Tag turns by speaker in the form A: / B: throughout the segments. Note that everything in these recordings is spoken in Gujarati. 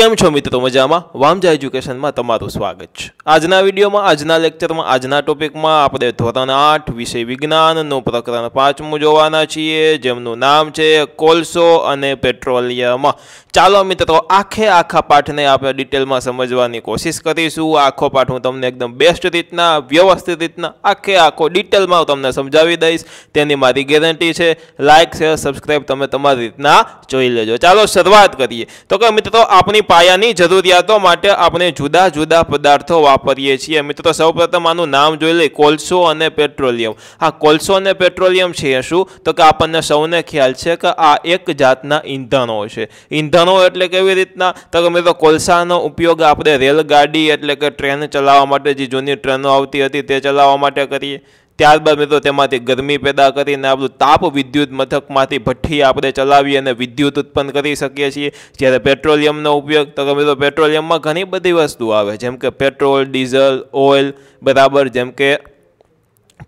A: કેમ છો મિત્રો? મજામાં? વામજા એજ્યુકેશનમાં તમારું સ્વાગત છે. આજના વિડીયોમાં, આજના લેક્ચરમાં, આજના ટોપિકમાં આપણે ધોરણ આઠ વિષય વિજ્ઞાનનું પ્રકરણ પાંચમું જોવાના છીએ. જેમનું નામ છે કોલસો અને પેટ્રોલિયમ. ચાલો મિત્રો, આખે આખા પાઠને આપણે ડિટેલમાં સમજવાની કોશિશ કરીશું. આખો પાઠ હું તમને એકદમ બેસ્ટ રીતના, વ્યવસ્થિત રીતના, આખે આખો ડિટેલમાં હું તમને સમજાવી દઈશ. તેની મારી ગેરંટી છે. લાઇક શેર સબસ્ક્રાઈબ તમે તમારી રીતના જોઈ લેજો. ચાલો શરૂઆત કરીએ. તો કે મિત્રો આપણી પાયાની જરૂરિયાતો માટે આપણે જુદા જુદા પદાર્થો વાપરીએ છીએ. મિત્રો સૌપ્રથમ આનું નામ જોઈ લઈએ, કોલસો અને પેટ્રોલિયમ. આ કોલસો અને પેટ્રોલિયમ છે શું? તો કે આપણને સૌને ખ્યાલ છે કે આ એક જાતના ઈંધણો છે. ઈંધણો એટલે કેવી રીતના? તો કે મિત્રો, કોલસાનો ઉપયોગ આપણે રેલગાડી એટલે કે ટ્રેન ચલાવવા માટે, જે જૂની ટ્રેનો આવતી હતી તે ચલાવવા માટે કરીએ. ત્યારબાદ મિત્રો તેમાંથી ગરમી પેદા કરીને આપણું તાપ વિદ્યુત મથકમાંથી ભઠ્ઠી આપણે ચલાવી અને વિદ્યુત ઉત્પન્ન કરી શકીએ છીએ. જ્યારે પેટ્રોલિયમનો ઉપયોગ, તો કે મિત્રો પેટ્રોલિયમમાં ઘણી બધી વસ્તુ આવે, જેમ કે પેટ્રોલ, ડીઝલ, ઓઇલ, બરાબર, જેમ કે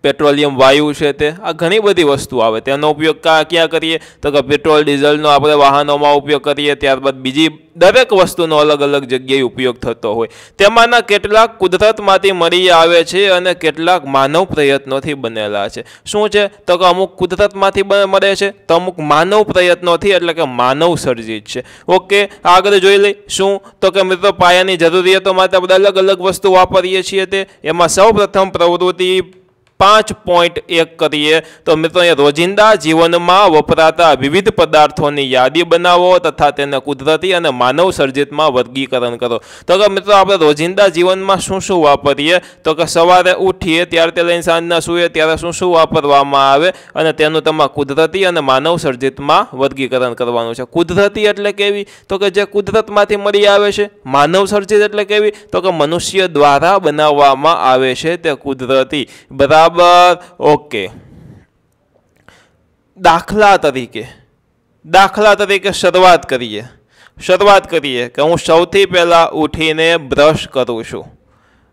A: પેટ્રોલિયમ વાયુ છે તે, આ ઘણી બધી વસ્તુ આવે. તેનો ઉપયોગ ક્યાં કરીએ? તો કે પેટ્રોલ, ડીઝલનો આપણે વાહનોમાં ઉપયોગ કરીએ, ત્યારબાદ બીજી દરેક વસ્તુનો અલગ અલગ જગ્યાએ ઉપયોગ થતો હોય. તેમાંના કેટલાક કુદરતમાંથી મળી આવે છે અને કેટલાક માનવ પ્રયત્નોથી બનેલા છે. શું છે? તો કે અમુક કુદરતમાંથી મળે છે, તો અમુક માનવ પ્રયત્નોથી, એટલે કે માનવ સર્જિત છે. ઓકે, આગળ જોઈ લઈ. શું? તો કે મિત્રો, પાયાની જરૂરિયાતો માટે આપણે અલગ અલગ વસ્તુ વાપરીએ છીએ તે. એમાં સૌ પ્રથમ પ્રવૃત્તિ પાંચ પોઈન્ટ એક કરીએ. તો મિત્રો અહીંયા રોજિંદા જીવનમાં વપરાતા વિવિધ પદાર્થોની યાદી બનાવો તથા તેને કુદરતી અને માનવ સર્જિતમાં વર્ગીકરણ કરો. તો કે મિત્રો આપણે રોજિંદા જીવનમાં શું શું વાપરીએ? તો કે સવારે ઉઠીએ ત્યારથી લઈને સાંજના સૂઈએ ત્યારે શું શું વાપરવામાં આવે? અને તેનું તમારે કુદરતી અને માનવ સર્જિતમાં વર્ગીકરણ કરવાનું છે. કુદરતી એટલે કેવી? તો કે જે કુદરતમાંથી મળી આવે છે. માનવ સર્જિત એટલે કેવી? તો કે મનુષ્ય દ્વારા બનાવવામાં આવે છે તે કુદરતી. બરાબર બરાબર. ઓકે. દાખલા તરીકે દાખલા તરીકે શરૂઆત કરીએ. શરૂઆત કરીએ કે હું સૌથી પહેલાં ઉઠીને બ્રશ કરું છું.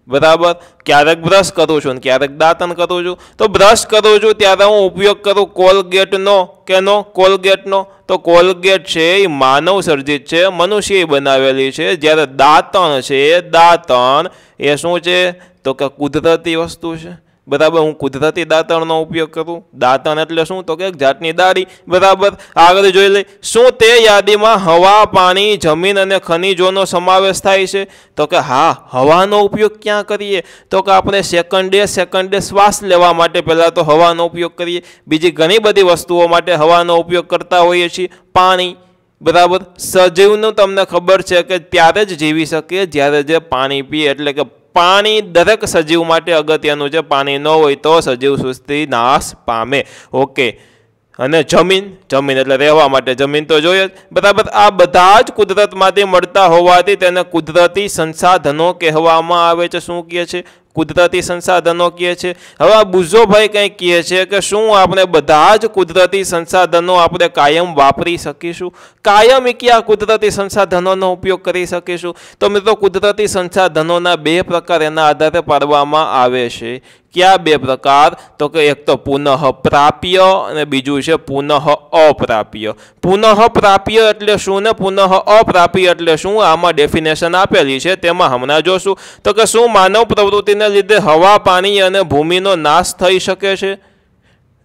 A: બરાબર? ક્યારેક બ્રશ કરું છું ને ક્યારેક દાંતન કરું છું. તો બ્રશ કરું છું ત્યારે હું ઉપયોગ કરું કોલગેટનો કેનો કોલગેટનો. તો કોલગેટ છે એ માનવ સર્જિત છે, મનુષ્યએ બનાવેલી છે. જ્યારે દાંતણ છે, દાંતણ એ શું છે? તો કે કુદરતી વસ્તુ છે. બરાબર, હું કુદરતી દાંતણનો ઉપયોગ કરું. દાંતણ એટલે શું? તો કે જાતની દાળી બરાબર? આગળ જોઈ લઈ શું તે યાદીમાં હવા, પાણી, જમીન અને ખનિજોનો સમાવેશ થાય છે? તો કે હા, હવાનો ઉપયોગ ક્યાં કરીએ? તો કે આપણે સેકન્ડે સેકન્ડે શ્વાસ લેવા માટે પહેલાં તો હવાનો ઉપયોગ કરીએ. બીજી ઘણી બધી વસ્તુઓ માટે હવાનો ઉપયોગ કરતા હોઈએ છીએ. પાણી. બરાબર? સજીવનું તમને ખબર છે કે ત્યારે જ જીવી શકીએ, જ્યારે જે પાણી પીએ, એટલે કે પાણી દરેક સજીવ માટે અગત્યનું છે. પાણી ન હોય તો સજીવ સુસ્તી નાશ પામે. ઓકે. અને જમીન જમીન એટલે રહેવા માટે. જમીન તો જોઈએ જ. બરાબર. આ બધા જ કુદરતમાંથી મળતા હોવાથી તેને કુદરતી સંસાધનો કહેવામાં આવે છે. શું કહે છે? કુદરતી સંસાધનો કહે છે. હવે આ બુઝોભાઈ કંઈક કહે છે કે શું આપણે બધા જ કુદરતી સંસાધનો આપણે કાયમ વાપરી શકીશું? કાયમ કયા કુદરતી સંસાધનોનો ઉપયોગ કરી શકીશું? તો મિત્રો કુદરતી સંસાધનોના બે પ્રકાર એના આધારે પાડવામાં આવે છે. કયા બે પ્રકાર? તો કે એક તો પુનઃ પ્રાપ્ય અને બીજું છે પુનઃ અપ્રાપ્ય. પુનઃ પ્રાપ્ય એટલે શું ને? પુનઃ અપ્રાપ્ય એટલે શું? આમાં ડેફિનેશન આપેલી છે, તેમાં હમણાં જોશું. તો કે શું માનવ પ્રવૃત્તિને લીધે હવા, પાણી અને ભૂમિનો નાશ થઈ શકે છે.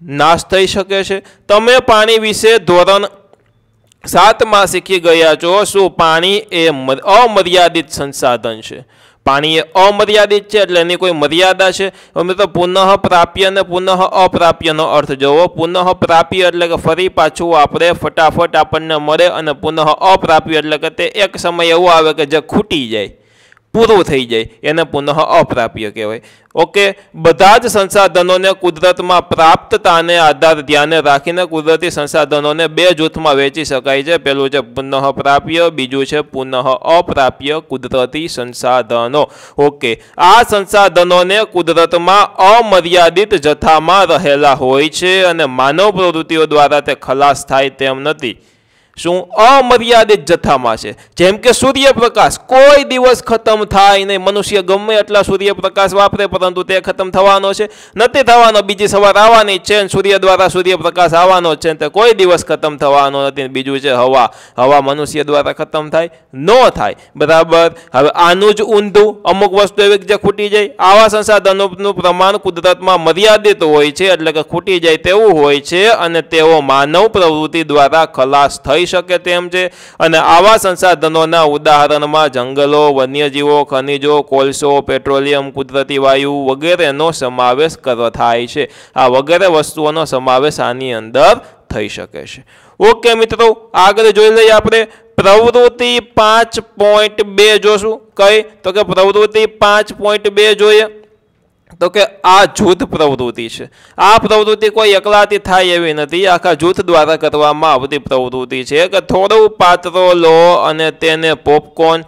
A: નાશ થઈ શકે છે. તમે પાણી વિશે ધોરણ સાતમાં શીખી ગયા છો, શું પાણી એ અમર્યાદિત સંસાધન છે? પાણી એ અમર્યાદિત છે એટલે એની કોઈ મર્યાદા છે? અમે તો પુનઃ પ્રાપ્ય અને પુનઃ અપ્રાપ્યનો અર્થ જોવો. પુનઃ પ્રાપ્ય એટલે કે ફરી પાછું આપણે ફટાફટ આપણને મળે અને પુનઃ અપ્રાપ્ય એટલે કે તે એક સમય એવો આવે કે જે ખૂટી જાય. પૂરું થઈ જાય, એને પુનઃ અપ્રાપ્ય કહેવાય. ઓકે, બધા જ સંસાધનોને કુદરતમાં પ્રાપ્તતાને આધાર ધ્યાને રાખીને કુદરતી સંસાધનોને બે જૂથમાં વેચી શકાય છે. પહેલું છે પુનઃ પ્રાપ્ય, બીજું છે પુનઃ અપ્રાપ્ય કુદરતી સંસાધનો. ઓકે, આ સંસાધનોને કુદરતમાં અમર્યાદિત જથ્થામાં રહેલા હોય છે અને માનવ પ્રવૃત્તિઓ દ્વારા તે ખલાસ થાય તેમ નથી. શું અમર્યાદિત જથ્થામાં છે? જેમ કે સૂર્યપ્રકાશ કોઈ દિવસ ખતમ થાય નહીં. મનુષ્ય ગમે એટલા સૂર્યપ્રકાશ વાપરે, પરંતુ તે ખતમ થવાનો છે. નથી થવાનો, બીજી સવાર આવવાની છે સૂર્ય દ્વારા સૂર્યપ્રકાશ આવવાનો છે તે કોઈ દિવસ ખતમ થવાનો નથી. બીજું છે હવા. હવા મનુષ્ય દ્વારા ખતમ થાય, ન થાય. બરાબર? હવે આનું જ ઊંધું. અમુક વસ્તુ એવી જે ખૂટી જાય. આવા સંસાધનોનું પ્રમાણ કુદરતમાં મર્યાદિત હોય છે, એટલે કે ખૂટી જાય તેવું હોય છે અને તેઓ માનવ પ્રવૃત્તિ દ્વારા ખલાસ થઈ થઈ શકે તેમ છે. અને આવા સંસાધનોના ઉદાહરણમાં જંગલો, વન્યજીવો, ખનિજો, કોલસો, પેટ્રોલિયમ, કુદરતી વાયુ વગેરેનો સમાવેશ કર, થાય છે. આ વગેરે વસ્તુઓનો સમાવેશ આની અંદર થઈ શકે છે. ઓકે મિત્રો, આગળ જોઈ લઈએ આપણે. પ્રવૃત્તિ પાંચ પોઈન્ટ બે જોશું. કઈ? તો કે પ્રવૃત્તિ પાંચ પોઈન્ટ બે જોઈએ. તો કે આ જૂથ પ્રવૃત્તિ છે. આ પ્રવૃત્તિ કોઈ એકલાથી થાય એવી નથી. આખા જૂથ દ્વારા કરવામાં આવતી પ્રવૃત્તિ છે કે થોડું પાત્રો લો અને તેને પોપકોર્ન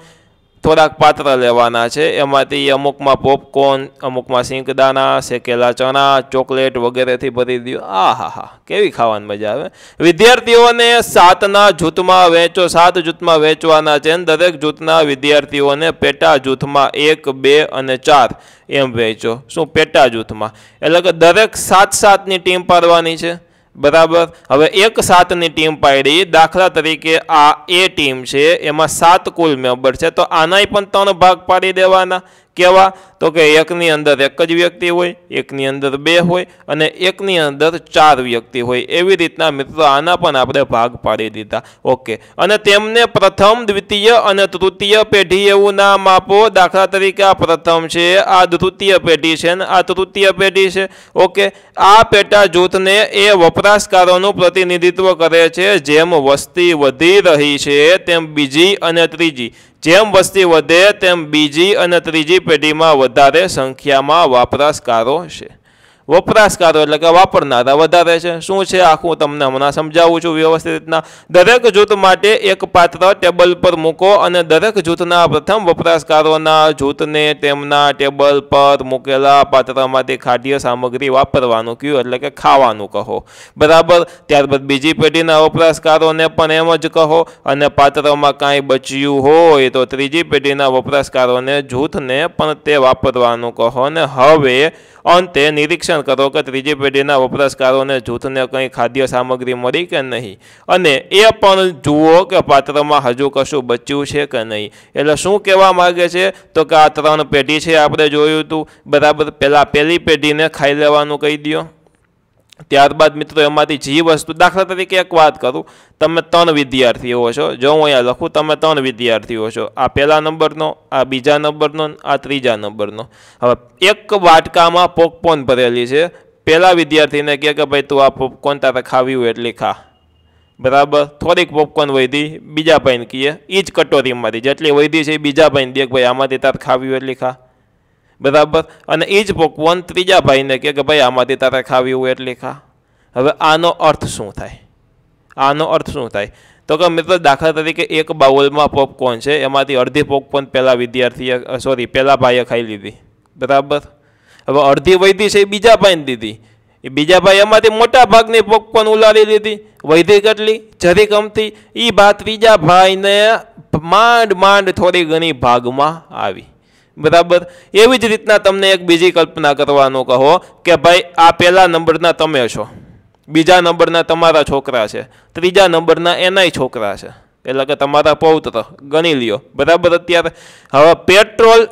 A: થોડાક પાત્ર લેવાના છે. એમાંથી અમુકમાં પોપકોર્ન અમુકમાં સિંકદાના શેકેલા ચણા, ચોકલેટ વગેરેથી ભરી દો આ હા હા કેવી ખાવાની મજા આવે. વિદ્યાર્થીઓને સાતના જૂથમાં વેચો, સાત જૂથમાં વેચવાના છે દરેક જૂથના વિદ્યાર્થીઓને પેટા જૂથમાં એક, બે અને ચાર એમ વેચો. શું પેટા જૂથમાં? એટલે કે દરેક સાત સાતની ટીમ પાડવાની છે? બરાબર? હવે એક સાતની ટીમ પાડી. દાખલા તરીકે આ એ ટીમ છે. એમાં સાત કુલ મેમ્બર છે. તો આનાય પણ ત્રણ ભાગ પાડી દેવાના. કેવા તો કે એકની અંદર એક જ વ્યક્તિ હોય, એકની અંદર બે હોય, અને એકની અંદર ચાર વ્યક્તિ હોય. એવી રીતના મિત્રો આના પણ આપણે ભાગ પાડી દીધા. ઓકે. અને તેમને પ્રથમ, દ્વિતીય અને તૃતીય પેઢી એવું નામ આપો. દાખલા તરીકે આ પ્રથમ છે, આ તૃતીય પેઢી છે, ને આ તૃતીય પેઢી છે. ઓકે. આ પેટા જૂથને એ વપરાશકારોનું પ્રતિનિધિત્વ કરે છે, જેમ વસ્તી વધી રહી છે, તેમ બીજી અને ત્રીજી. જેમ વસ્તી વધે તેમ બીજી અને ત્રીજી પેઢીમાં વધારે સંખ્યામાં વપરાશકારો છે. વપરાશકારો એટલે કે વાપરનારા વધારે છે. શું છે આખું તમને હમણાં સમજાવું છું વ્યવસ્થિત રીતના. દરેક જૂથ માટે એક પાત્ર ટેબલ પર મૂકો અને દરેક જૂથના પ્રથમ વપરાશકારોના જૂથને તેમના ટેબલ પર મૂકેલા પાત્રમાંથી ખાદ્ય સામગ્રી વાપરવાનું કહ્યું એટલે કે ખાવાનું કહો. બરાબર? ત્યારબાદ બીજી પેઢીના વપરાશકારોને પણ એમ જ કહો અને પાત્રમાં કાંઈ બચ્યું હોય તો ત્રીજી પેઢીના વપરાશકારોને જૂથને પણ તે વાપરવાનું કહો. અને હવે અંતે નિરીક્ષણ કરો કે ત્રીજી પેઢીના વપરાશકારોને જૂથને કંઈ ખાદ્ય સામગ્રી મળી કે નહીં? અને એ પણ જુઓ કે પાત્રમાં હજુ કશું બચ્યું છે કે નહીં? એટલે શું કહેવા માગે છે? તો કે આ ત્રણ પેઢી છે આપણે જોયું હતું બરાબર પહેલાં પહેલી પેઢીને ખાઈ લેવાનું કહી દો ત્યારબાદ મિત્રો, એમાંથી જે વસ્તુ, દાખલા તરીકે એક વાત કરું, તમે ત્રણ વિદ્યાર્થીઓ છો જો હું અહીંયા લખું, તમે ત્રણ વિદ્યાર્થીઓ છો આ પહેલા નંબરનો, આ બીજા નંબરનો, આ ત્રીજા નંબરનો. હવે એક વાટકામાં પોપકોર્ન ભરેલી છે. પહેલા વિદ્યાર્થીને કહે કે ભાઈ, તું આ પોપકોર્ન તારે ખાવી હોય એટલી ખા. બરાબર? થોડીક પોપકોર્ન વધી, બીજા ભાઈને કહીએ એ જ કટોરીમાંથી. જેટલી વધી છે એ બીજા ભાઈને દેખ ભાઈ, આમાંથી તારે ખાવી હોય એટલી ખા. બરાબર? અને એ જ પોકવાન ત્રીજા ભાઈને કહે કે ભાઈ, આમાંથી તારે ખાવી હોય એટલે ખા. હવે આનો અર્થ શું થાય? આનો અર્થ શું થાય? તો કે મિત્રો, દાખલા તરીકે એક બાઉલમાં પોપકોર્ન છે, એમાંથી અડધી પોપકોર્ન પહેલાં વિદ્યાર્થીએ સોરી પહેલાં ભાઈએ ખાઈ લીધી. બરાબર? હવે અડધી વૈધી છે એ બીજા ભાઈને દીધી. એ બીજા ભાઈ એમાંથી મોટા ભાગની પોપકોર્ન ઉલાડી લીધી. વૈધી કેટલી? જરી ગમતી એ ભાત ત્રીજા ભાઈને માંડ માંડ થોડી ઘણી ભાગમાં આવી. બરાબર? એવી જ રીતના તમને એક બીજી કલ્પના કરવાનું કહો કે ભાઈ, આ પહેલા નંબરના તમે છો. બીજા નંબરના તમારા છોકરા છે. ત્રીજા નંબરના એનાય છોકરા છે. એટલે કે તમારા પૌત્ર, ગણી લ્યો. બરાબર? અત્યારે હવે પેટ્રોલ,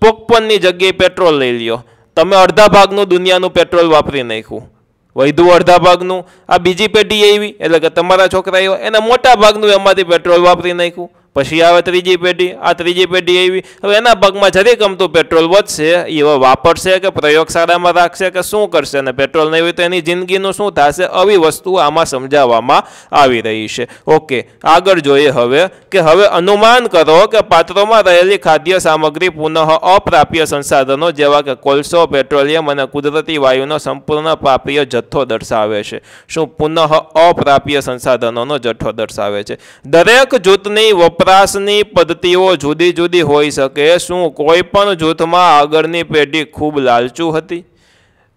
A: પોકપનની જગ્યાએ પેટ્રોલ લઈ લ્યો. તમે અડધા ભાગનું દુનિયાનું પેટ્રોલ વાપરી નાખ્યું. વૈધું અડધા ભાગનું. આ બીજી પેઢી એવી એટલે કે તમારા છોકરા એવા એના મોટા ભાગનું એમાંથી પેટ્રોલ વાપરી નાખ્યું. પછી આવે ત્રીજી પેઢી, આ ત્રીજી પેઢી એવી. હવે એના પગમાં જરી ગમતું પેટ્રોલ વધશે એ વાપરશે કે પ્રયોગશાળામાં રાખશે કે શું કરશે અને પેટ્રોલ નહીં હોય તો એની જિંદગીનું શું થશે, આવી વસ્તુ આમાં સમજાવવામાં આવી રહી છે. ઓકે આગળ જોઈએ હવે કે હવે અનુમાન કરો કે પાત્રોમાં રહેલી ખાદ્ય સામગ્રી પુનઃ અપ્રાપ્ય સંસાધનો જેવા કે કોલસો, પેટ્રોલિયમ અને કુદરતી વાયુનો સંપૂર્ણ પ્રાપ્ય જથ્થો દર્શાવે છે. શું પુનઃ અપ્રાપ્ય સંસાધનોનો જથ્થો દર્શાવે છે? દરેક જૂથની વપરાશ વપરાશની પદ્ધતિઓ જુદી જુદી હોઈ શકે. શું કોઈ પણ જૂથમાં આગળની પેઢી ખૂબ લાલચુ હતી?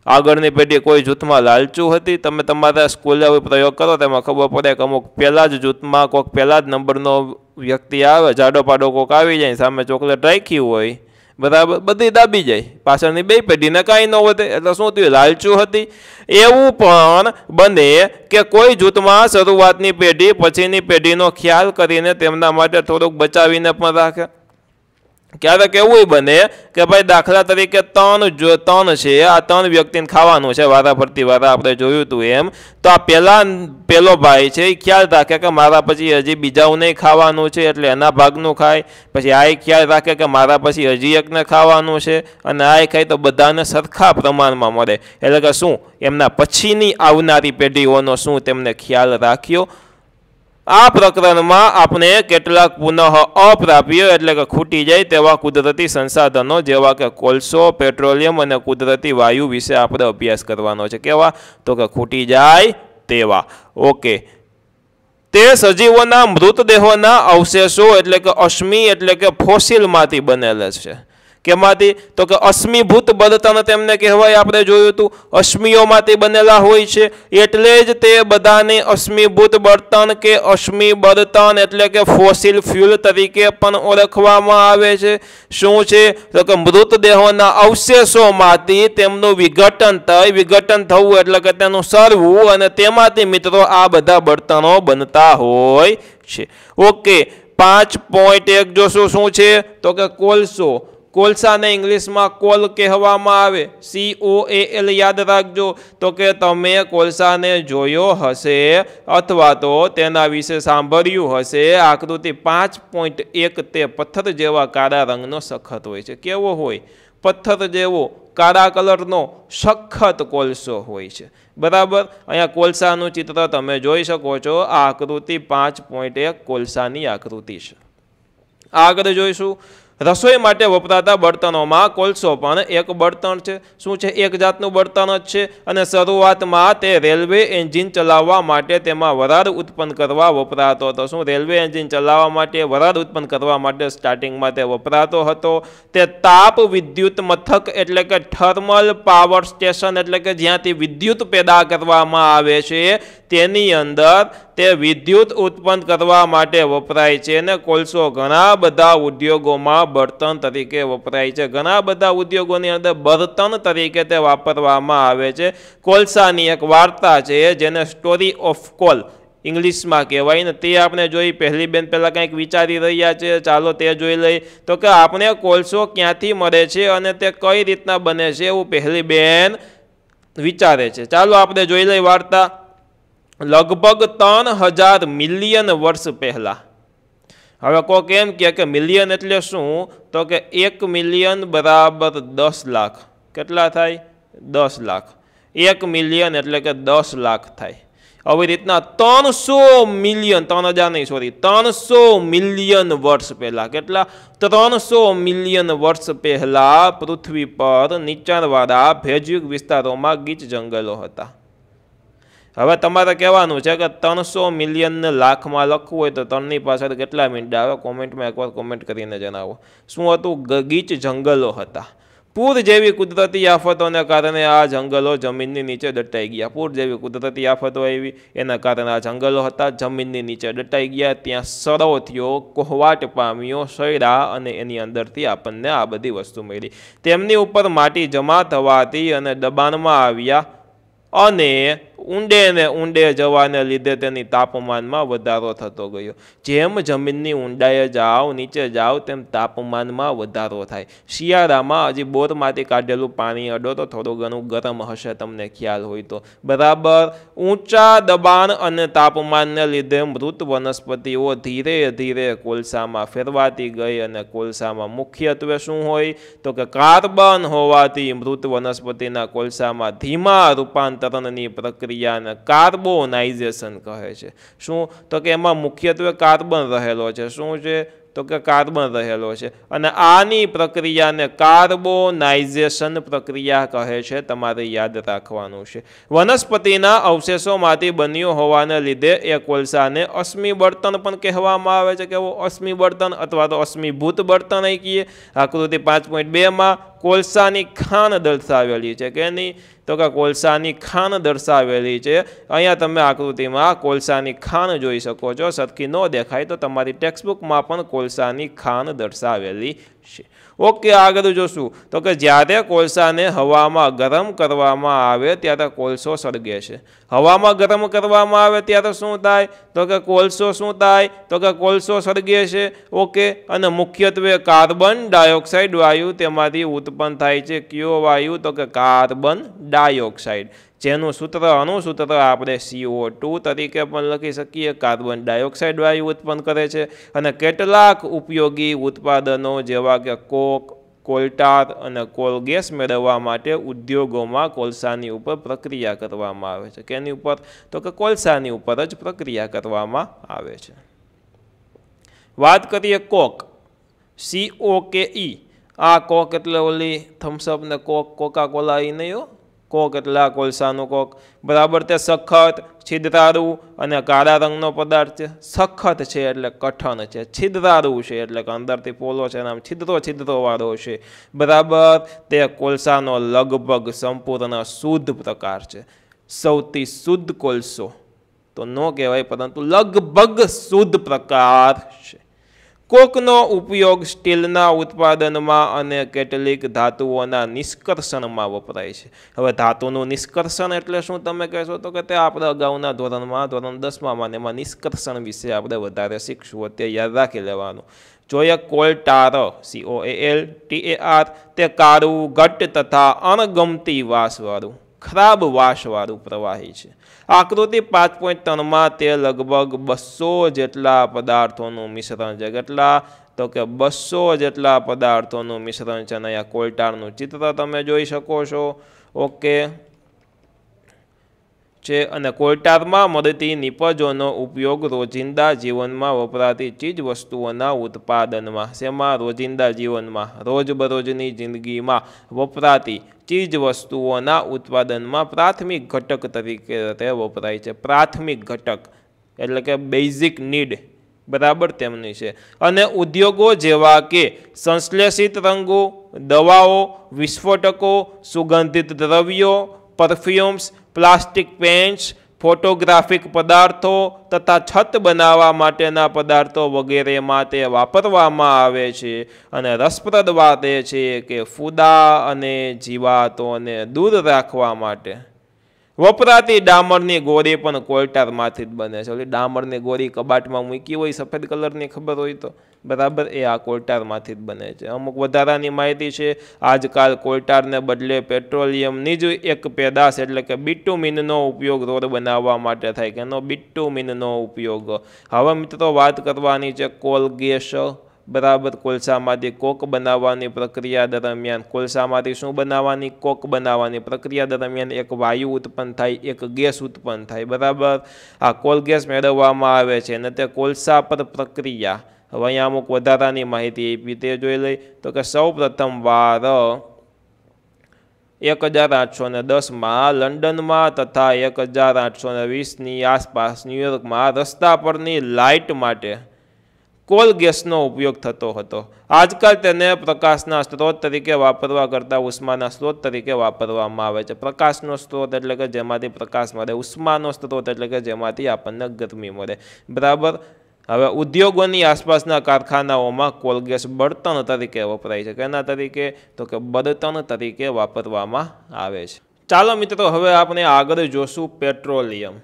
A: આગળની પેઢી કોઈ જૂથમાં લાલચુ હતી? તમે તમારા સ્કૂલે પ્રયોગ કરો, તેમાં ખબર પડે કે અમુક પહેલાં જ જૂથમાં કોઈક પહેલાં જ નંબરનો વ્યક્તિ આવે, જાડો પાડો કોઈક આવી જાય, સામે ચોકલેટ રાખી હોય. બરાબર બધી દાબી જાય. પાછળની બે પેઢીને કાંઈ ન વધે. એટલે શું થયું? લાલચું હતી. એવું પણ બને કે કોઈ જૂથમાં શરૂઆતની પેઢી, પછીની પેઢીનો ખ્યાલ કરીને તેમના માટે થોડુંક બચાવીને પણ રાખે. ક્યારેક કેવું બને કે ભાઈ દાખલા તરીકે ત્રણ જો ત્રણ છે, આ ત્રણ વ્યક્તિને ખાવાનું છે, વારા ફરતી વારા આપણે જોયું હતું એમ. તો આ પહેલા પેલો ભાઈ છે, એ ખ્યાલ રાખે કે મારા પછી હજી બીજાઓને ખાવાનું છે, એટલે એના ભાગનું ખાય. પછી આ ખ્યાલ રાખે કે મારા પછી હજી એકને ખાવાનું છે, અને આ ખાય તો બધાને સરખા પ્રમાણમાં મળે. એટલે કે શું? એમના પછીની આવનારી પેઢીઓનો શું તેમને ખ્યાલ રાખ્યો? આ પ્રકરણમાં આપણે કેટલાક પુનઃ અપ્રાપ્ય એટલે કે ખૂટી જાય તેવા કુદરતી સંસાધનો જેવા કે કોલસો, પેટ્રોલિયમ અને કુદરતી વાયુ વિશે આપણે અભ્યાસ કરવાનો છે. કેવા? તો કે ખૂટી જાય તેવા. ઓકે. તે સજીવોના મૃતદેહોના અવશેષો એટલે કે અશ્મિ એટલે કે ફોસિલમાંથી બનેલા છે. કેમાંથી? તો કે અશ્મિભૂત બળતણ તેમને કહેવાય. આપણે જોયું હતું, અશ્મિઓમાંથી બનેલા હોય છે. એટલે જ તે બધાને અશ્મિભૂત બળતણ કે અશ્મિ બળતણ એટલે કે ફોસિલ ફ્યુલ તરીકે પણ ઓળખવામાં આવે છે. શું છે? તો કે મૃતદેહોના અવશેષોમાંથી તેમનું વિઘટન થાય. વિઘટન થવું એટલે કે તેનું સરવું અને તેમાંથી મિત્રો આ બધા બળતણો બનતા હોય છે. ઓકે, પાંચ પોઈન્ટ એક જોશું. શું છે? તો કે કોલસો. કોલસાને ઇંગ્લિશમાં કોલ કહેવામાં આવે. સી ઓ એ એલ યાદ રાખજો. તો કે તમે કોલસાને જોયો હશે અથવા તો તેના વિશે સાંભળ્યું હશે. આકૃતિ પાંચ પોઈન્ટ એક તે પથ્થર જેવા કાળા રંગનો સખત હોય છે. કેવો હોય? પથ્થર જેવો કાળા કલરનો સખત કોલસો હોય છે. બરાબર? અહીંયા કોલસાનું ચિત્ર તમે જોઈ શકો છો. આ આકૃતિ પાંચ પોઈન્ટ એક કોલસાની આકૃતિ છે. આગળ જોઈશું. રસોઈ માટે વપરાતા બળતણોમાં કોલસો પણ એક બળતણ છે. શું છે? એક જાતનું બળતણ જ છે અને શરૂઆતમાં તે રેલવે એન્જિન ચલાવવા માટે તેમાં વરાળ ઉત્પન્ન કરવા વપરાતો હતો. શું રેલવે એન્જિન ચલાવવા માટે વરાળ ઉત્પન્ન કરવા માટે સ્ટાર્ટિંગમાં તે વપરાતો હતો? તે તાપ વિદ્યુત મથક એટલે કે થર્મલ પાવર સ્ટેશન એટલે કે જ્યાંથી વિદ્યુત પેદા કરવામાં આવે છે, તેની અંદર તે વિદ્યુત ઉત્પન્ન કરવા માટે વપરાય છે અને કોલસો ઘણા બધા ઉદ્યોગોમાં બળતણ તરીકે વપરાય છે. ઘણા બધા ઉદ્યોગોની અંદર બળતણ તરીકે તે વાપરવામાં આવે છે. કોલસાની એક વાર્તા છે જેને સ્ટોરી ઓફ કોલ ઇંગ્લિશમાં કહેવાય ને તે આપણે જોઈ પહેલી બેન પહેલાં કંઈક વિચારી રહ્યા છે. ચાલો તે જોઈ લઈ તો કે આપણે કોલસો ક્યાંથી મળે છે અને તે કઈ રીતના બને છે એવું પહેલી બેન વિચારે છે. ચાલો આપણે જોઈ લઈ વાર્તા. લગભગ ત્રણ હજાર મિલિયન વર્ષ પહેલાં. હવે કોક એમ કહે કે મિલિયન એટલે શું? તો કે એક મિલિયન બરાબર દસ લાખ. કેટલા થાય? દસ લાખ. એક મિલિયન એટલે કે દસ લાખ થાય. આવી રીતના ત્રણસો મિલિયન, ત્રણ હજાર નહીં સોરી ત્રણસો મિલિયન વર્ષ પહેલાં. કેટલા? ત્રણસો મિલિયન વર્ષ પહેલાં પૃથ્વી પર નીચાણવાળા ભેજયુગ વિસ્તારોમાં ગીચ જંગલો હતા. હવે તમારે કહેવાનું છે કે ત્રણસો મિલિયનને લાખમાં લખવું હોય તો ત્રણની પાછળ કેટલા મિનિટ આવે? કોમેન્ટમાં એકવાર કોમેન્ટ કરીને જણાવો. શું હતું? ગગીચ જંગલો હતા. પૂર જેવી કુદરતી આફતોને કારણે આ જંગલો જમીનની નીચે દટાઈ ગયા. પૂર જેવી કુદરતી આફતો આવી, એના કારણે આ જંગલો હતા. જમીનની નીચે દટાઈ ગયા. ત્યાં સરો થયો, કોહવાટ પામ્યો સૈરા અને એની અંદરથી આપણને આ બધી વસ્તુ મળી. તેમની ઉપર માટી જમા થવાથી અને દબાણમાં આવ્યા અને ઊંડે ને ઊંડે જવાને લીધે તેની તાપમાનમાં વધારો થતો ગયો. જેમ જમીનની ઊંડાઈએ જાઓ નીચે જાઓ તેમ તાપમાનમાં વધારો થાય. શિયાળામાં હજી બોરમાંથી કાઢેલું પાણી અડો તો થોડું ઘણું ગરમ હશે, તમને ખ્યાલ હોય તો. બરાબર, ઊંચા દબાણ અને તાપમાનને લીધે મૃત વનસ્પતિઓ ધીરે ધીરે કોલસામાં ફેરવાતી ગઈ અને કોલસામાં મુખ્યત્વે શું હોય? તો કે કાર્બન હોવાથી મૃત વનસ્પતિના કોલસામાં ધીમા રૂપાંતરણની પ્રક્રિયા પ્રક્રિયાને કાર્બોનાઇઝેશન કહે છે. શું? તો કે એમાં મુખ્યત્વે કાર્બન રહેલો છે. શું છે? તો કે કાર્બન રહેલો છે. અને આની પ્રક્રિયાને કાર્બોનાઇઝેશન પ્રક્રિયા કહે છે. તમારે યાદ રાખવાનું છે. વનસ્પતિના અવશેષોમાંથી બન્યું હોવાને લીધે એ કોલસાને અશ્મિ બળતણ પણ કહેવામાં આવે છે. કે અશ્મિ બળતણ અથવા તો અશ્મિભૂત બળતણ કહીએ. આકૃતિ પાંચ પોઈન્ટ બેમાં કોલસાની ખાણ દર્શાવેલી છે. કે નહીં? તો કે કોલસાની ખાણ દર્શાવેલી છે. અહીંયા તમે આકૃતિમાં કોલસાની ખાણ જોઈ શકો છો. સતકી ન દેખાય તો તમારી ટેક્સ્ટબુકમાં પણ કોલસાની ખાણ દર્શાવેલી છે. ઓકે આગળ જોશું. તો કે જ્યારે કોલસાને હવામાં ગરમ કરવામાં આવે, ત્યારે કોલસો સળગે છે. હવામાં ગરમ કરવામાં આવે, ત્યારે શું થાય? તો કે કોલસો શું થાય? તો કે કોલસો સળગે છે. ઓકે અને મુખ્યત્વે કાર્બન ડાયોક્સાઇડ વાયુ તેમાંથી ઉત્પન્ન થાય છે. કયો વાયુ? તો કે કાર્બન ડાયોક્સાઇડ. જેનું સૂત્ર અણુસૂત્ર આપણે સીઓ ટુ તરીકે પણ લખી શકીએ. કાર્બન ડાયોક્સાઇડ વાયુ ઉત્પન્ન કરે છે અને કેટલાક ઉપયોગી ઉત્પાદનો જેવા કે કોક, કોલટાર અને કોલ ગેસ મેળવવા માટે ઉદ્યોગોમાં કોલસાની ઉપર પ્રક્રિયા કરવામાં આવે છે. કેની ઉપર? તો કે કોલસાની ઉપર જ પ્રક્રિયા કરવામાં આવે છે. વાત કરીએ કોક. સી ઓ કે ઈ આ કોક એટલે ઓલી થમ્સઅપ ને કોક કોકા કોલા એ નહીં કોક એટલે કોલસાનું કોક. બરાબર તે સખત છિદ્રારું અને કાળા રંગનો પદાર્થ છે સખત છે એટલે કઠણ છે. છિદ્રારું છે એટલે કે અંદરથી પોલો છે આમ છિદ્રો છિદ્રોવાળો છે. બરાબર તે કોલસાનો લગભગ સંપૂર્ણ શુદ્ધ પ્રકાર છે. સૌથી શુદ્ધ કોલસો તો ન કહેવાય પરંતુ લગભગ શુદ્ધ પ્રકાર છે. કોકનો ઉપયોગ સ્ટીલના ઉત્પાદનમાં અને કેટલીક ધાતુઓના નિષ્કર્ષણમાં વપરાય છે. હવે ધાતુનું નિષ્કર્ષણ એટલે શું તમે કહેશો તો કે તે આપણે અગાઉના ધોરણમાં, ધોરણ દસમાં એમાં નિષ્કર્ષણ વિશે આપણે વધારે શીખશું. તે યાદ રાખી લેવાનું. જોઈએ coal tar C O A L T A R તે કાળું, ઘટ્ટ તથા અણગમતી વાસવાળું, ખરાબ વાસવાળું પ્રવાહી છે. આકૃતિ પાંચ પોઈન્ટ ત્રણમાં તે લગભગ બસો જેટલા પદાર્થોનું મિશ્રણ છે. કેટલા? તો કે બસો જેટલા પદાર્થોનું મિશ્રણ છે અને અહીંયા કોલ્ટારનું ચિત્ર તમે જોઈ શકો છો. ઓકે. છે અને કોલ્ટારમાં મળતી નિપજોનો ઉપયોગ રોજિંદા જીવનમાં વપરાતી ચીજ વસ્તુઓના ઉત્પાદનમાં, શેમાં? રોજિંદા જીવનમાં, રોજબરોજની જિંદગીમાં વપરાતી ચીજ વસ્તુઓના ઉત્પાદનમાં પ્રાથમિક ઘટક તરીકે તે વપરાય છે. પ્રાથમિક ઘટક એટલે કે બેઝિક નીડ બરાબર તેમની છે. અને ઉદ્યોગો જેવા કે સંશ્લેષિત રંગો, દવાઓ, વિસ્ફોટકો, સુગંધિત દ્રવ્યો પરફ્યુમ્સ પ્લાસ્ટિક પેન્ટ્સ ફોટોગ્રાફિક પદાર્થો તથા છત બનાવવા માટેના પદાર્થો વગેરેમાં તે વાપરવામાં આવે છે. અને રસપ્રદ વાત એ છે કે ફૂદા અને જીવાતોને દૂર રાખવા માટે વપરાતી ડામરની ગોળી પણ કોલ્ટારમાંથી જ બને છે. ઓલી ડામરની ગોળી કબાટમાં મૂકી હોય, સફેદ કલરની ખબર હોય તો બરાબર એ આ કોલ્ટારમાંથી જ બને છે. અમુક વધારાની માહિતી છે, આજકાલ કોલ્ટારને બદલે પેટ્રોલિયમની જ એક પેદાશ એટલે કે બિટુમિનનો ઉપયોગ રોડ બનાવવા માટે થાય કે એનો બિટુમિનનો ઉપયોગ. હવે મિત્રો વાત કરવાની છે કોલ ગેસ બરાબર કોલસામાંથી કોક બનાવવાની પ્રક્રિયા દરમિયાન, કોલસામાંથી શું બનાવવાની, કોક બનાવવાની પ્રક્રિયા દરમિયાન એક વાયુ ઉત્પન્ન થાય, એક ગેસ ઉત્પન્ન થાય, બરાબર? આ કોલ ગેસ મેળવવામાં આવે છે અને તે કોલસા પર પ્રક્રિયા. હવે અહીંયા અમુક વધારાની માહિતી આપી, તે જોઈ લઈ. તો કે સૌ પ્રથમ વાર એક હજાર આઠસો ને દસમાં લંડનમાં તથા એક હજાર આઠસો ને વીસની આસપાસ ન્યુયોર્કમાં રસ્તા પરની લાઇટ માટે કોલ ગેસનો ઉપયોગ થતો હતો. આજકાલ તેને પ્રકાશના સ્ત્રોત તરીકે વાપરવા કરતાં ઉષ્માના સ્ત્રોત તરીકે વાપરવામાં આવે છે. પ્રકાશનો સ્ત્રોત એટલે કે જેમાંથી પ્રકાશ મળે, ઉષ્માનો સ્ત્રોત એટલે કે જેમાંથી આપણને ગરમી મળે. બરાબર? હવે ઉદ્યોગોની આસપાસના કારખાનાઓમાં કોલ ગેસ બળતણ તરીકે વપરાય છે. કેના તરીકે? તો કે બળતણ તરીકે વાપરવામાં આવે છે. ચાલો મિત્રો, હવે આપણે આગળ જોશું પેટ્રોલિયમ.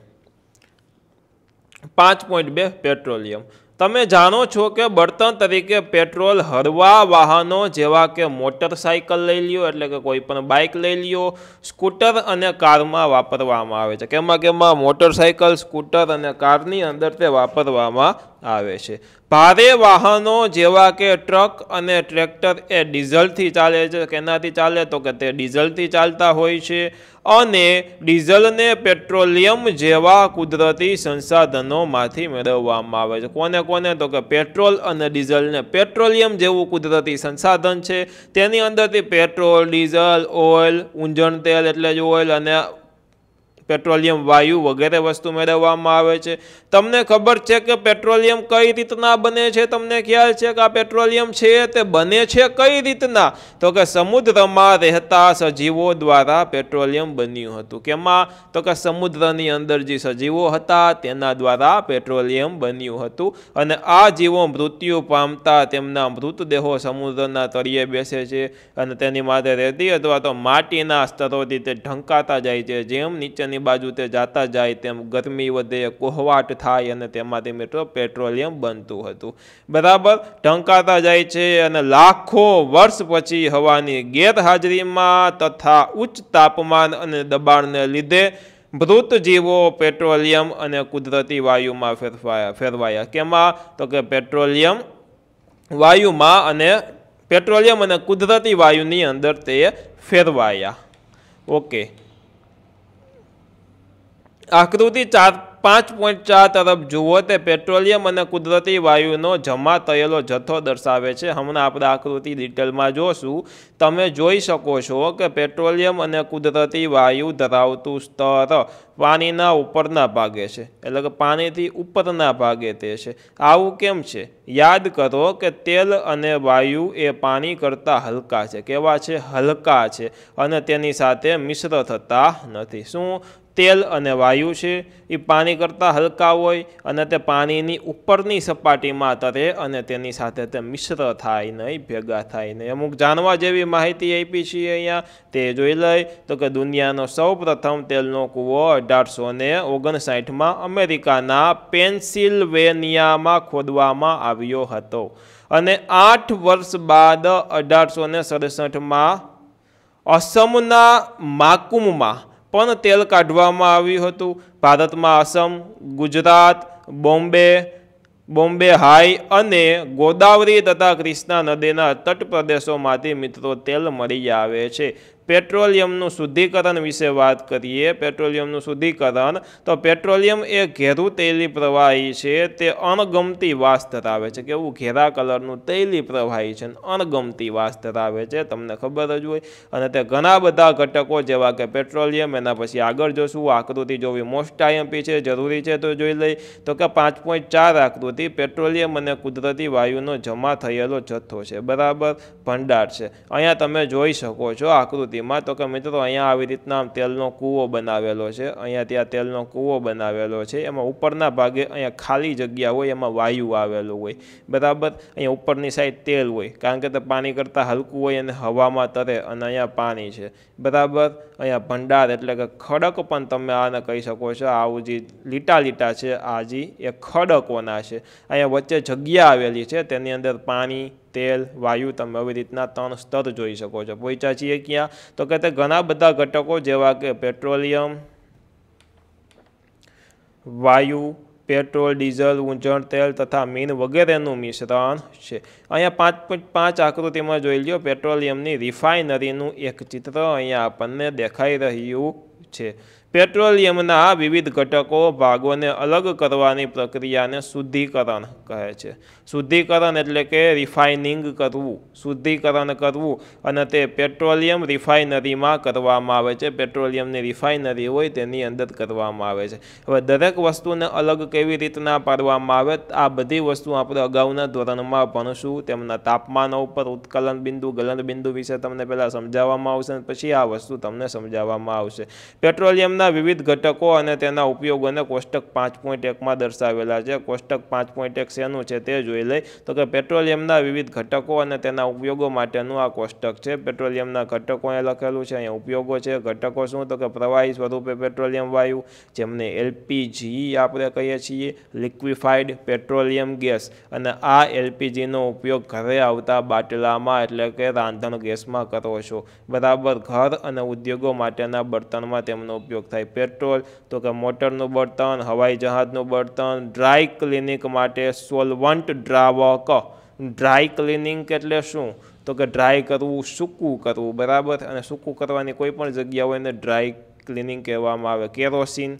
A: પાંચ પોઈન્ટ બે પેટ્રોલિયમ. તમે જાણો છો કે બળતણ તરીકે પેટ્રોલ હળવા વાહનો જેવા કે મોટરસાઇકલ લઈ લ્યો, એટલે કે કોઈ પણ બાઇક લઈ લ્યો, સ્કૂટર અને કારમાં વાપરવામાં આવે છે. કેમાં કેમાં મોટરસાઇકલ, સ્કૂટર અને કારની અંદર તે વાપરવામાં આવે છે. ભારે વાહનો જેવા કે ટ્રક અને ટ્રેક્ટર એ ડીઝલથી ચાલે છે. કેનાથી ચાલે તો કે તે ડીઝલથી ચાલતા હોય છે. અને ડીઝલને પેટ્રોલિયમ જેવા કુદરતી સંસાધનોમાંથી મેળવવામાં આવે છે. કોને કોને? તો કે પેટ્રોલ અને ડીઝલને પેટ્રોલિયમ જેવું કુદરતી સંસાધન છે. તેની અંદરથી પેટ્રોલ, ડીઝલ, ઓઇલ ઊંજણ તેલ એટલે જ ઓઇલ અને પેટ્રોલિયમ વાયુ વગેરે વસ્તુ મેળવવામાં આવે છે. તમને ખબર છે કે પેટ્રોલિયમ કઈ રીતના બને છે? તમને ખ્યાલ છે કે આ પેટ્રોલિયમ છે તે બને છે કઈ રીતના? તો કે સમુદ્રમાં રહેતા સજીવો દ્વારા પેટ્રોલિયમ બન્યું હતું. કેમાં? તો કે સમુદ્રની અંદર જે સજીવો હતા તેના દ્વારા પેટ્રોલિયમ બન્યું હતું. અને આ જીવો મૃત્યુ પામતા તેમના મૃતદેહો સમુદ્રના તળિયે બેસે છે અને તેની માટે રહેતી અથવા તો માટીના સ્તરોથી તે ઢંકાતા જાય છે. જેમ નીચેની ઉપરની બાજુ તે જાતા જાય તેમ ગરમી વધે, કોહવાટ થાય અને તેમાંથી મિત્રો પેટ્રોલિયમ બનતું હતું. બરાબર? ઢંકાતા જાય છે અને લાખો વર્ષ પછી હવાની ગેરહાજરીમાં તથા ઉચ્ચ તાપમાન અને દબાણને લીધે મૃત જીવો પેટ્રોલિયમ અને કુદરતી વાયુમાં ફેરવાયા ફેરવાયા. કેમાં? તો કે પેટ્રોલિયમ વાયુમાં અને પેટ્રોલિયમ અને કુદરતી વાયુની અંદર તે ફેરવાયા. ઓકે. આકૃતિ ચાર, પાંચ પોઈન્ટ ચાર તરફ જુઓ તે પેટ્રોલિયમ અને કુદરતી વાયુનો જમા થયેલો જથ્થો દર્શાવે છે. હમણાં આપણે આકૃતિ ડિટેલમાં જોશું. તમે જોઈ શકો છો કે પેટ્રોલિયમ અને કુદરતી વાયુ ધરાવતું સ્તર પાણીના ઉપરના ભાગે છે, એટલે કે પાણીથી ઉપરના ભાગે તે છે. આવું કેમ છે? યાદ કરો કે તેલ અને વાયુ એ પાણી કરતાં હલકા છે. કેવા છે? હલકા છે અને તેની સાથે મિશ્ર થતા નથી. શું તેલ અને વાયુ છે એ પાણી કરતાં હલકા હોય અને તે પાણીની ઉપરની સપાટીમાં તરે અને તેની સાથે તે મિશ્ર થાય નહીં, ભેગા થાય નહીં. અમુક જાણવા જેવી માહિતી આપી છીએ અહીંયા, તે જોઈ લઈ. તો કે દુનિયાનો સૌ પ્રથમ તેલનો કૂવો અઢારસો ને ઓગણસાઠમાં અમેરિકાના પેન્સિલ્વેનિયામાં ખોદવામાં આવ્યો હતો અને આઠ વર્ષ બાદ અઢારસો ને સડસઠમાં અસમના માકુમમાં પણ તેલ કાઢવામાં આવ્યું હતું. ભારતમાં આસમ, ગુજરાત, બોમ્બે બોમ્બે હાઈ અને ગોદાવરી તથા ક્રિષ્ના નદીના તટ પ્રદેશોમાંથી મિત્રો તેલ મળી આવે છે. પેટ્રોલિયમનું શુદ્ધિકરણ વિશે વાત કરીએ, પેટ્રોલિયમનું શુદ્ધિકરણ, તો પેટ્રોલિયમ એ ઘેરું તેલી પ્રવાહી છે, તે અણગમતી વાસ ધરાવે છે. કેવું? ઘેરા કલરનું તેલી પ્રવાહી છે અણગમતી વાસ ધરાવે છે, તમને ખબર જ હોય. અને તે ઘણા બધા ઘટકો જેવા કે પેટ્રોલિયમ, એના પછી આગળ જોશું, આકૃતિ જોવી મોસ્ટ આઈએમપી છે, જરૂરી છે તો જોઈ લઈ તો કે પાંચ પોઈન્ટ ચાર આકૃતિ, પેટ્રોલિયમ અને કુદરતી વાયુનો જમા થયેલો જથ્થો છે. બરાબર? ભંડાર છે. અહીંયા તમે જોઈ શકો છો આકૃતિ આકૃતિમાં તો કે મિત્રો અહીંયા આવી રીતના તેલનો કૂવો બનાવેલો છે, અહીંયા ત્યાં તેલનો કૂવો બનાવેલો છે, એમાં ઉપરના ભાગે અહીંયા ખાલી જગ્યા હોય, એમાં વાયુ આવેલું હોય. બરાબર? અહીંયા ઉપરની સાઈડ તેલ હોય, કારણ કે તે પાણી કરતાં હલકું હોય અને હવામાં તરે અને અહીંયા પાણી છે. બરાબર? અહીંયા ભંડાર એટલે કે ખડક પણ તમે આને કહી શકો છો, આવું જે લીટા લીટા છે, આ જે એ ખડકોના છે. અહીંયા વચ્ચે જગ્યા આવેલી છે, તેની અંદર પાણી તેલ, વાયુ તમે આવી રીતના ત્રણ સ્તર જોઈ શકો છો. પહોંચ્યા છીએ ક્યાં? તો કે તે ઘણા બધા ઘટકો જેવા કે પેટ્રોલિયમ, વાયુ, પેટ્રોલ, ડીઝલ ઊંજણ તેલ તથા મીન વગેરેનું મિશ્રણ છે. અહીંયા પાંચ પોઈન્ટ પાંચ આકૃતિમાં જોઈ લ્યો. પેટ્રોલિયમની રિફાઇનરીનું એક ચિત્ર અહીંયા આપણને દેખાઈ રહ્યું છે. પેટ્રોલિયમના વિવિધ ઘટકો ભાગોને અલગ કરવાની પ્રક્રિયાને શુદ્ધિકરણ કહે છે. શુદ્ધિકરણ એટલે કે રિફાઇનિંગ કરવું. શુદ્ધિકરણ કરવું અને તે પેટ્રોલિયમ રિફાઇનરીમાં કરવામાં આવે છે. પેટ્રોલિયમની રિફાઇનરી હોય તેની અંદર કરવામાં આવે છે. હવે દરેક વસ્તુને અલગ કેવી રીતના પાડવામાં આવે, આ બધી વસ્તુ આપણે અગાઉના ધોરણમાં ભણશું. તેમના તાપમાનો ઉપર ઉત્કલન બિંદુ, ગલન બિંદુ વિશે તમને પહેલાં સમજાવવામાં આવશે પછી આ વસ્તુ તમને સમજાવવામાં આવશે. પેટ્રોલિયમના તેના વિવિધ ઘટકો અને તેના ઉપયોગોને કોષ્ટક પાંચ પોઈન્ટ એકમાં દર્શાવેલા છે. કોષ્ટક પાંચ પોઈન્ટ એક શેનું છે તે જોઈ લઈ. તો કે પેટ્રોલિયમના વિવિધ ઘટકો અને તેના ઉપયોગો માટેનું આ કોષ્ટક છે. પેટ્રોલિયમના ઘટકો અહીંયા લખેલું છે. અહીંયા ઉપયોગો છે. ઘટકો શું? તો કે પ્રવાહી સ્વરૂપે પેટ્રોલિયમ વાયુ, જેમને એલપીજી આપણે કહીએ છીએ લિક્વિફાઈડ પેટ્રોલિયમ ગેસ. અને આ એલપીજીનો ઉપયોગ ઘરે આવતા બાટલામાં એટલે કે રાંધણ ગેસમાં કરો છો. બરાબર, ઘર અને ઉદ્યોગો માટેના બર્તનમાં તેમનો ઉપયોગ થાય. પેટ્રોલ, તો કે મોટરનું બળતણ, હવાઈ જહાજનું બળતણ, ડ્રાય ક્લિનિક માટે સોલવન્ટ ડ્રાવક ડ્રાય ક્લિનિંગ એટલે શું? તો કે ડ્રાય કરવું, સૂકું કરવું, બરાબર? અને સૂકું કરવાની કોઈ પણ જગ્યા હોય એને ડ્રાય ક્લિનિંગ કહેવામાં આવે. કેરોસીન,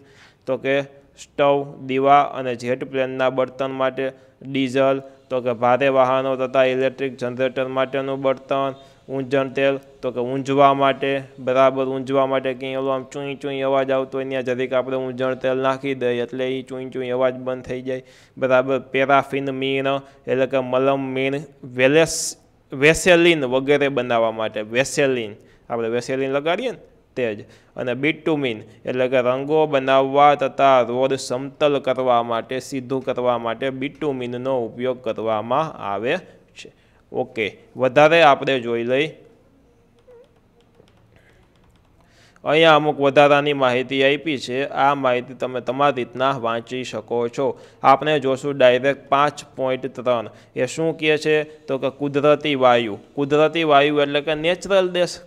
A: તો કે સ્ટવ, દીવા અને જેટ પ્લેનના બળતણ માટે ડીઝલ, તો કે ભારે વાહનો તથા ઇલેક્ટ્રિક જનરેટર માટેનું બળતણ ઊંજણ તેલ, તો કે ઊંઝવા માટે, બરાબર ઊંઝવા માટે કંઈ ઓલો આમ ચૂઈ ચૂઈ અવાજ આવતો હોય, ત્યાં જરીક આપણે ઊંઝણ તેલ નાખી દઈએ, એટલે એ ચૂંઈ ચૂંઈ અવાજ બંધ થઈ જાય. બરાબર, પેરાફિન મીણ, એટલે કે મલમ મીણ, વેલેસ, વેસેલિન વગેરે બનાવવા માટે, વેસેલિન. આપણે વેસેલિન લગાડીએ ને તે જ. અને બિટુમિન એટલે કે રંગો બનાવવા તથા રોડ સમતલ કરવા માટે, સીધું કરવા માટે બિટુમિનનો ઉપયોગ કરવામાં આવે ઓકે, વધારે આપણે જોઈ લઈ. અહીંયા અમુક વધારાની માહિતી આપી છે. આ માહિતી તમે તમારી રીતના વાંચી શકો છો. આપણે જોશું ડાયરેક્ટ પાંચ પોઈન્ટ ત્રણ. એ શું કહે છે? તો કે કુદરતી વાયુ. કુદરતી વાયુ એટલે કે નેચરલ દેશ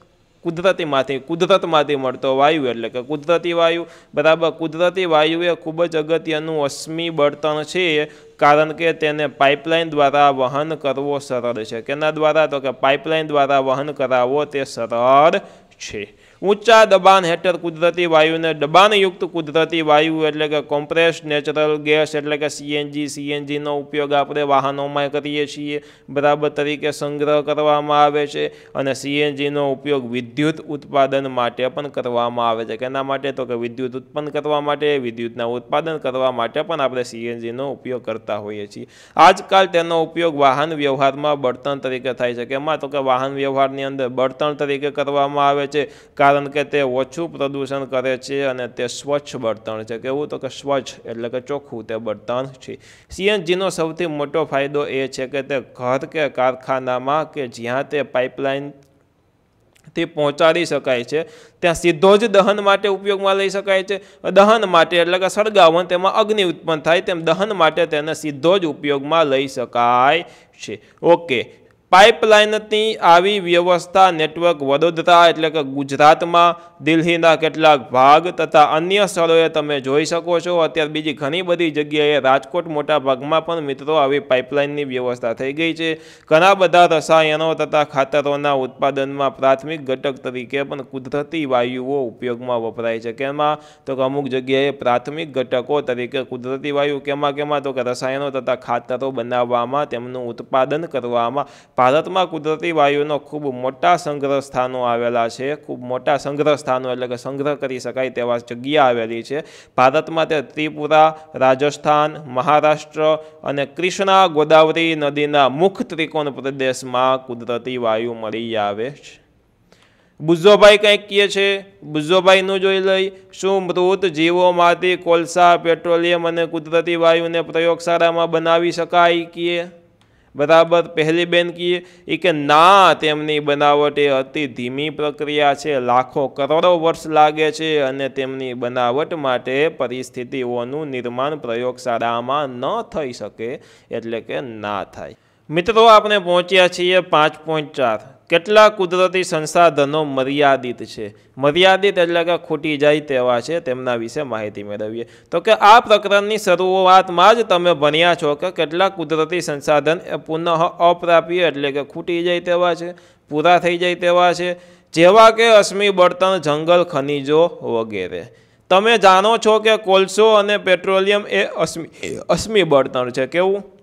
A: કુદરતીમાંથી કુદરતમાંથી મળતો વાયુ એટલે કે કુદરતી વાયુ. બરાબર, કુદરતી વાયુ એ ખૂબ જ અગત્યનું અશ્મી બળતણ છે, કારણ કે તેને પાઇપલાઇન દ્વારા વહન કરવો સરળ છે. કેના દ્વારા? તો કે પાઇપલાઇન દ્વારા વહન કરાવવો તે સરળ છે. ઊંચા દબાણ હેઠળ કુદરતી વાયુને દબાણયુક્ત કુદરતી વાયુ એટલે કે કોમ્પ્રેસ નેચરલ ગેસ એટલે કે સીએનજી સીએનજીનો ઉપયોગ આપણે વાહનોમાં કરીએ છીએ. બરાબર તરીકે સંગ્રહ કરવામાં આવે છે અને સીએનજીનો ઉપયોગ વિદ્યુત ઉત્પાદન માટે પણ કરવામાં આવે છે. કેના માટે? તો કે વિદ્યુત ઉત્પન્ન કરવા માટે, વિદ્યુતના ઉત્પાદન કરવા માટે પણ આપણે સીએનજીનો ઉપયોગ કરતા હોઈએ છીએ. આજકાલ તેનો ઉપયોગ વાહન વ્યવહારમાં બળતણ તરીકે થાય છે. કેમાં? તો કે વાહન વ્યવહારની અંદર બળતણ તરીકે કરવામાં આવે છે. કારણ કે તે ઓછું પ્રદૂષણ કરે છે અને તે સ્વચ્છ બળતણ છે. કેવું તો કે સ્વચ્છ એટલે કે ચોખ્ખું તે બળતણ છે. સીએનજીનો સૌથી મોટો ફાયદો એ છે કે તે ઘર કે કારખાનામાં કે જ્યાં તે પાઇપલાઇન તે પહોંચાડી શકાય છે, ત્યાં સીધો જ દહન માટે ઉપયોગમાં લઈ શકાય છે. દહન માટે એટલે કે સળગાવન તેમાં અગ્નિ ઉત્પન્ન થાય તેમ દહન માટે તેને સીધો જ ઉપયોગમાં લઈ શકાય છે. ઓકે પાઇપલાઇનની આવી વ્યવસ્થા નેટવર્ક વડોદરા એટલે કે ગુજરાતમાં, દિલ્હીના કેટલાક ભાગ તથા અન્ય સ્થળોએ તમે જોઈ શકો છો. અત્યારે બીજી ઘણી બધી જગ્યાએ રાજકોટ મોટા ભાગમાં પણ મિત્રો આવી પાઇપલાઇનની વ્યવસ્થા થઈ ગઈ છે. ઘણા બધા રસાયણો તથા ખાતરોના ઉત્પાદનમાં પ્રાથમિક ઘટક તરીકે પણ કુદરતી વાયુઓ ઉપયોગમાં વપરાય છે. કેમાં? તો કે અમુક જગ્યાએ પ્રાથમિક ઘટકો તરીકે કુદરતી વાયુ કેમાં કેમાં? તો કે રસાયણો તથા ખાતરો બનાવવામાં, તેમનું ઉત્પાદન કરવામાં ભારતમાં કુદરતી વાયુનો ખૂબ મોટા સંગ્રહ સ્થાનો આવેલા છે. ખૂબ મોટા સંગ્રહ સ્થાનો એટલે કે સંગ્રહ કરી શકાય તેવા જગ્યા આવેલી છે. ભારતમાં તે ત્રિપુરા, રાજસ્થાન, મહારાષ્ટ્ર અને કૃષ્ણા ગોદાવરી નદીના મુખ ત્રિકોણ પ્રદેશમાં કુદરતી વાયુ મળી આવે છે. બુઝોભાઈ કંઈક કહે છે? બુઝોભાઈનું જોઈ લઈ. શું મૃત જીવોમાંથી કોલસા, પેટ્રોલિયમ અને કુદરતી વાયુને પ્રયોગશાળામાં બનાવી શકાય? કીએ બરાબર, પહેલી બેન કહીએ એ કે, ના, તેમની બનાવટ એ અતિ ધીમી પ્રક્રિયા છે, લાખો કરોડો વર્ષ લાગે છે અને તેમની બનાવટ માટે પરિસ્થિતિઓનું નિર્માણ પ્રયોગશાળામાં ન થઈ શકે એટલે કે ના થાય. મિત્રો, આપણે પહોંચ્યા છીએ પાંચ પોઈન્ટ ચાર. કેટલા કુદરતી સંસાધનો મર્યાદિત છે? મર્યાદિત એટલે કે ખૂટી જાય તેવા છે, તેમના વિશે માહિતી મેળવીએ. તો કે આ પ્રકરણની શરૂઆતમાં જ તમે ભણ્યા છો કે કેટલા કુદરતી સંસાધન એ પુનઃ અપ્રાપ્ય એટલે કે ખૂટી જાય તેવા છે, પૂરા થઈ જાય તેવા છે, જેવા કે અશ્મિ, બળતણ, જંગલ, ખનિજો વગેરે. તમે જાણો છો કે કોલસો અને પેટ્રોલિયમ એ અશ્મિ અશ્મિ બળતણ છે. કેવું?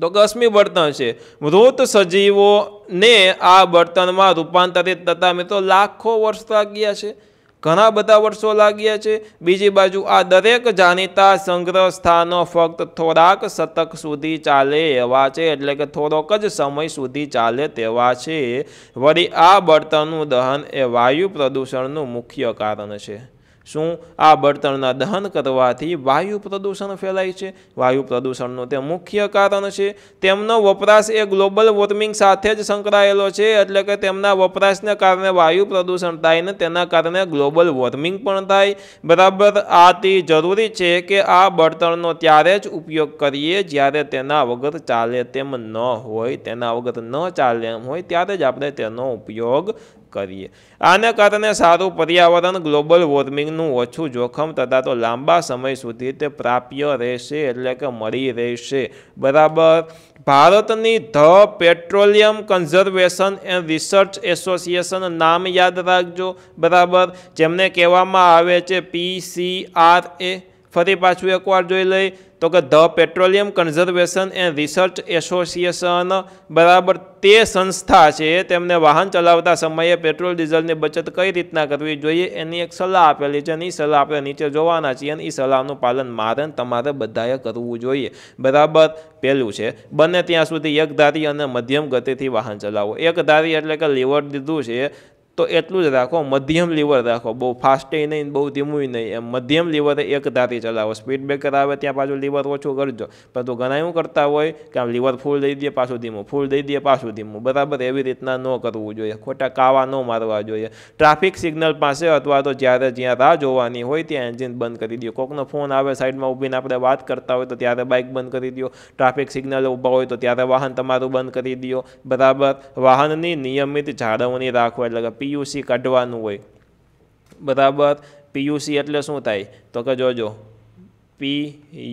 A: તો કે અશ્મિ બળતણ છે. મૃત સજીવોને આ બળતણમાં રૂપાંતરિત થતા મિત્રો લાખો વર્ષ લાગ્યા છે. ઘણા બધા વર્ષો લાગ્યા છે. બીજી બાજુ આ દરેક જાણીતા સંગ્રહ સ્થાનો ફક્ત થોડાક શતક સુધી ચાલે એવા છે. એટલે કે થોડોક જ સમય સુધી ચાલે તેવા છે. વળી આ બળતણનું દહન એ વાયુ પ્રદૂષણનું મુખ્ય કારણ છે. શું? આ બળતણના દહન કરવાથી વાયુ પ્રદૂષણ ફેલાય છે. વાયુ પ્રદૂષણનું તે મુખ્ય કારણ છે. તેમનો વપરાશ એ ગ્લોબલ વોર્મિંગ સાથે જ સંકળાયેલો છે, એટલે કે તેમના વપરાશને કારણે વાયુ પ્રદૂષણ થાય ને તેના કારણે ગ્લોબલ વોર્મિંગ પણ થાય. બરાબર, આ તે જરૂરી છે કે આ બળતણનો ત્યારે જ ઉપયોગ કરીએ જ્યારે તેના વગર ચાલે તેમ ન હોય. તેના વગર ન ચાલે એમ હોય, ત્યારે જ આપણે તેનો ઉપયોગ કરીએ. આને કારણે સારું પર્યાવરણ ગ્લોબલ વોર્મિંગનું ઓછું જોખમ તથા તો લાંબા સમય સુધી તે પ્રાપ્ય રહેશે એટલે કે મળી રહેશે. બરાબર? ભારતની the petroleum conservation and research association નામ યાદ રાખજો. બરાબર? જેમને કહેવામાં આવે છે પીસીઆર એ. ફરી પાછું એકવાર જોઈ લઈ. તો કે the petroleum conservation and research association, બરાબર તે સંસ્થા છે, તેમને વાહન ચલાવતા સમયે પેટ્રોલ ડીઝલની બચત કઈ રીતના કરવી જોઈએ એની એક સલાહ આપેલી છે અને એ સલાહ આપણે નીચે જોવાના છીએ અને એ સલાહનું પાલન મારે તમારે બધાએ કરવું જોઈએ. બરાબર? પહેલું છે. બને ત્યાં સુધી એકધારી અને મધ્યમ ગતિથી વાહન ચલાવો. એકધારી એટલે કે લીવર દીધું છે. તો એટલું જ રાખો, મધ્યમ લીવર રાખો. બહુ ફાસ્ટે નહીં બહુ ધીમું નહીં. એમ મધ્યમ લીવરે એક ધારી ચલાવો. સ્પીડ બ્રેકર આવે ત્યાં પાછું લીવર ઓછું કરજો. પરંતુ ઘણા એવું કરતા હોય કે આમ લીવર ફૂલ દઈ દે, પાછું ધીમું. ફૂલ દઈ દે, પાછું ધીમું. બરાબર, એવી રીતના ન કરવું જોઈએ. ખોટા કાવા ન મારવા જોઈએ. ટ્રાફિક સિગ્નલ પાસે અથવા તો જ્યારે જ્યાં રાહ જોવાની હોય ત્યાં એન્જિન બંધ કરી દો કોકનો ફોન આવે સાઈડમાં ઊભીને આપણે વાત કરતા હોય તો ત્યારે બાઇક બંધ કરી દો ટ્રાફિક સિગ્નલ ઊભા હોય તો ત્યારે વાહન તમારું બંધ કરી દો બરાબર, વાહનની નિયમિત જાળવણી રાખો. એટલે કે પીયુસી કાઢવાનું હોય. બરાબર પીયુસી એટલે શું થાય? તો કે જોજો પી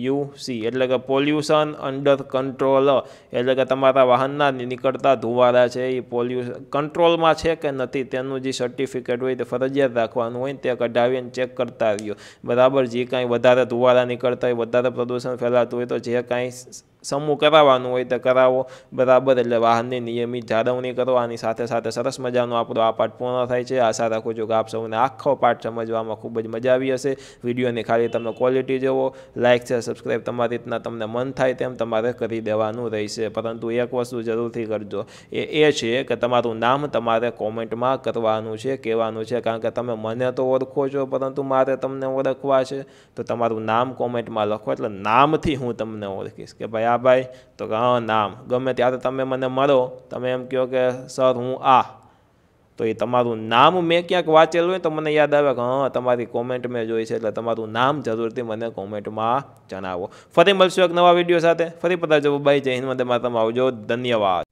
A: યુસી એટલે કે પોલ્યુશન અંડર કંટ્રોલ એટલે કે તમારા વાહનના નીકળતા ધુવારા છે એ પોલ્યુશન કંટ્રોલમાં છે કે નથી? તેનું જે સર્ટિફિકેટ હોય તે ફરજિયાત રાખવાનું હોય તે કઢાવીને ચેક કરતા રહ્યો બરાબર? જે કાંઈ વધારે ધુવારા નીકળતા હોય, વધારે પ્રદૂષણ ફેલાતું હોય તો જે કાંઈ સમૂહ કરાવવાનું હોય તો કરાવો. બરાબર, એટલે વાહનની નિયમિત જાળવણી કરો આની સાથે સાથે સરસ મજાનો આપણો આ પાઠ પૂર્ણ થાય છે. આશા રાખું છું કે આપ સૌને આખો પાઠ સમજવામાં ખૂબ જ મજા આવી હશે. વિડીયોની ખાલી તમે ક્વોલિટી જુઓ લાઇક છે સબસ્ક્રાઈબ તમારી રીતના તમને મન થાય તેમ તમારે કરી દેવાનું રહેશે. પરંતુ એક વસ્તુ જરૂરથી કરજો. એ એ છે કે તમારું નામ તમારે કોમેન્ટમાં કરવાનું છે, કહેવાનું છે. કારણ કે તમે મને તો ઓળખો છો, પરંતુ મારે તમને ઓળખવા છે. તો તમારું નામ કોમેન્ટમાં લખો, એટલે નામથી હું તમને ઓળખીશ કે ભાઈ આ ભાઈ, તો કે હા, નામ. ગમે ત્યારે તમે મને મળો. તમે એમ કહો કે, સર, હું આ. તો એ તમારું નામ મેં ક્યાંક વાંચેલું હોય તો મને યાદ આવે કે, હા, તમારી કોમેન્ટ મેં જોઈ છે. એટલે તમારું નામ જરૂરથી મને કોમેન્ટમાં જણાવો. ફરી મળશું એક નવા વીડિયો સાથે. ફરી પતા જવું બાય. જય હિન્દ. માતરમ. આવજો. ધન્યવાદ.